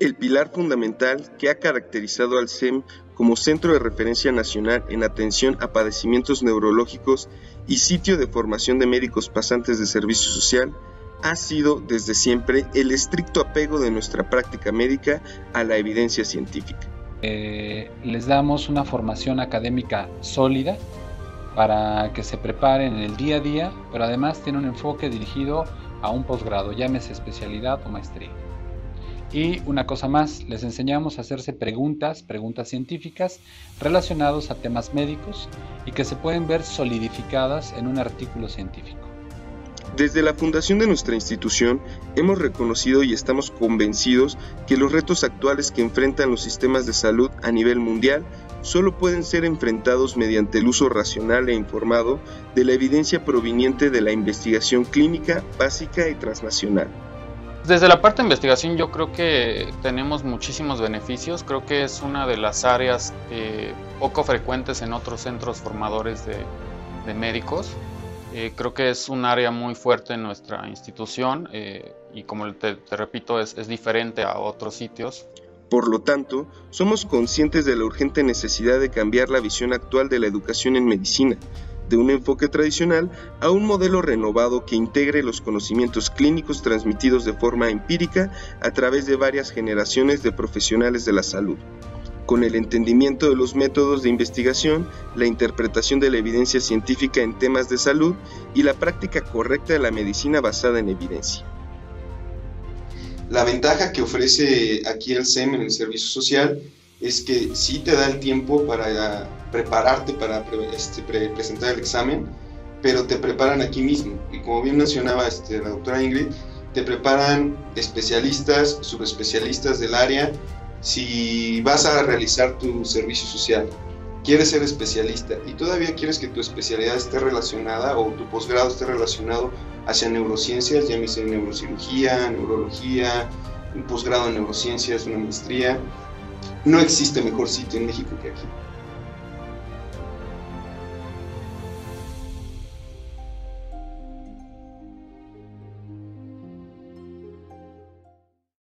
el pilar fundamental que ha caracterizado al SEM como centro de referencia nacional en atención a padecimientos neurológicos y sitio de formación de médicos pasantes de servicio social, ha sido desde siempre el estricto apego de nuestra práctica médica a la evidencia científica. Eh, les damos una formación académica sólida para que se preparen en el día a día, pero además tiene un enfoque dirigido a un posgrado, llámese especialidad o maestría. Y una cosa más, les enseñamos a hacerse preguntas, preguntas científicas relacionados a temas médicos y que se pueden ver solidificadas en un artículo científico. Desde la fundación de nuestra institución hemos reconocido y estamos convencidos que los retos actuales que enfrentan los sistemas de salud a nivel mundial solo pueden ser enfrentados mediante el uso racional e informado de la evidencia proveniente de la investigación clínica básica y transnacional. Desde la parte de investigación yo creo que tenemos muchísimos beneficios, creo que es una de las áreas eh, poco frecuentes en otros centros formadores de, médicos. Eh, creo que es un área muy fuerte en nuestra institución eh, y como te, repito es, es diferente a otros sitios. Por lo tanto, somos conscientes de la urgente necesidad de cambiar la visión actual de la educación en medicina, de un enfoque tradicional a un modelo renovado que integre los conocimientos clínicos transmitidos de forma empírica a través de varias generaciones de profesionales de la salud, con el entendimiento de los métodos de investigación, la interpretación de la evidencia científica en temas de salud y la práctica correcta de la medicina basada en evidencia. La ventaja que ofrece aquí el SEM en el servicio social es que sí te da el tiempo para prepararte para este, presentar el examen, pero te preparan aquí mismo. Y como bien mencionaba este, la doctora Ingrid, te preparan especialistas, subespecialistas del área, si vas a realizar tu servicio social. Quieres ser especialista y todavía quieres que tu especialidad esté relacionada o tu posgrado esté relacionado hacia neurociencias, llámese neurocirugía, neurología, un posgrado en neurociencias, una maestría, no existe mejor sitio en México que aquí.